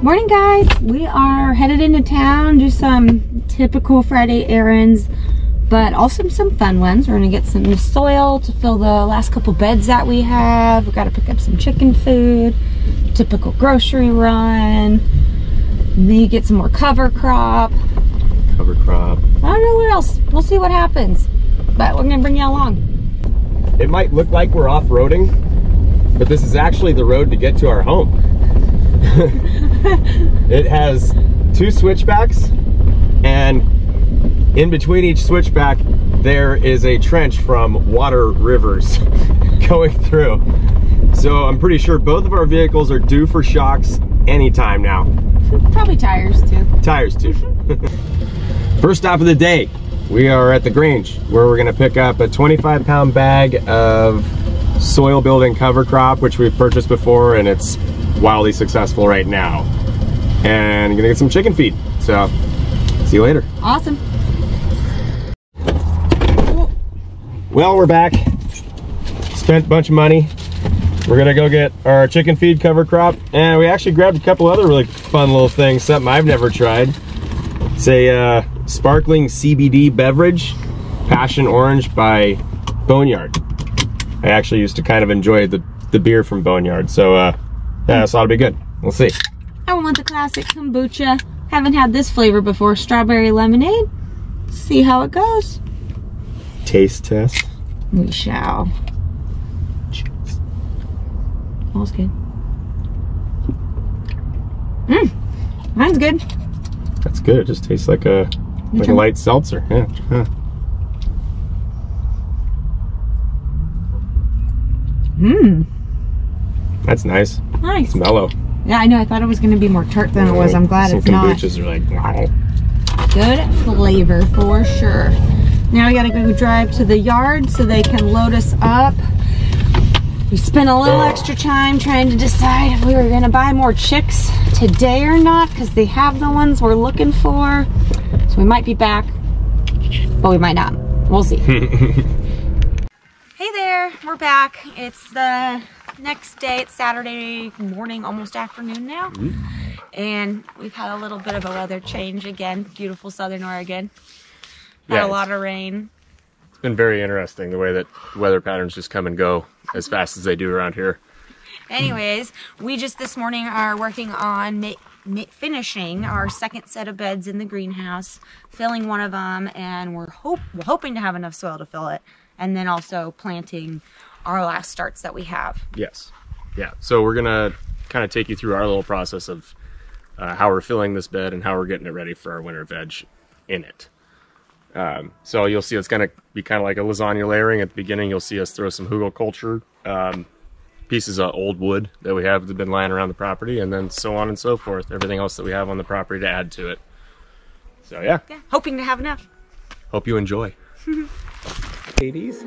Morning guys, we are headed into town, do some typical Friday errands, but also some fun ones. We're gonna get some soil to fill the last couple beds that we have. We gotta pick up some chicken food, typical grocery run, maybe get some more cover crop. Cover crop. I don't know what else. We'll see what happens, but we're gonna bring you along. It might look like we're off-roading, but this is actually the road to get to our home. it has two switchbacks and in between each switchback there is a trench from water rivers going through. So I'm pretty sure both of our vehicles are due for shocks anytime now. Probably tires too. Tires too. First stop of the day, we are at the Grange where we're gonna pick up a 25 pound bag of soil building cover crop, which we've purchased before and it's wildly successful right now. And gonna get some chicken feed. So, see you later. Awesome. Well, we're back. Spent a bunch of money. We're gonna go get our chicken feed cover crop. And we actually grabbed a couple other really fun little things, something I've never tried. It's a uh, sparkling CBD beverage, Passion Orange by Boneyard. I actually used to kind of enjoy the, the beer from Boneyard. So, uh, yeah, this ought to be good. We'll see. I want the classic kombucha. Haven't had this flavor before, strawberry lemonade. See how it goes. Taste test. We shall. Cheers. Smells good. Mmm. Mine's good. That's good. It just tastes like a like a light seltzer. Yeah. yeah. Mmm. That's nice. Nice. It's mellow. Yeah, I know. I thought it was going to be more tart than it was. I'm glad Some it's not. kombuchas are like, wow. Good flavor for sure. Now we gotta go drive to the yard so they can load us up. We spent a little Oh. extra time trying to decide if we were gonna buy more chicks today or not because they have the ones we're looking for. So we might be back, but we might not. We'll see. hey there, we're back. It's the next day. It's Saturday morning, almost afternoon now. Mm-hmm. And we've had a little bit of a weather change again. Beautiful southern Oregon. Had Yeah, a lot of rain. It's been very interesting the way that weather patterns just come and go as fast as they do around here. Anyways, we just this morning are working on finishing our second set of beds in the greenhouse, filling one of them, and we're, hope- we're hoping to have enough soil to fill it, and then also planting our last starts that we have. Yes. Yeah. So we're gonna kind of take you through our little process of uh, how we're filling this bed and how we're getting it ready for our winter veg in it. Um, so you'll see it's gonna be kind of like a lasagna layering. At the beginning, you'll see us throw some hugelkultur um, pieces of old wood that we have that have been lying around the property, and then so on and so forth. Everything else that we have on the property to add to it. So yeah, Yeah, hoping to have enough. hope you enjoy. Ladies.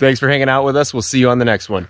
Thanks for hanging out with us. We'll see you on the next one.